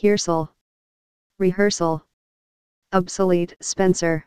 Hearsal. Rehearsal. Obsolete, Spencer.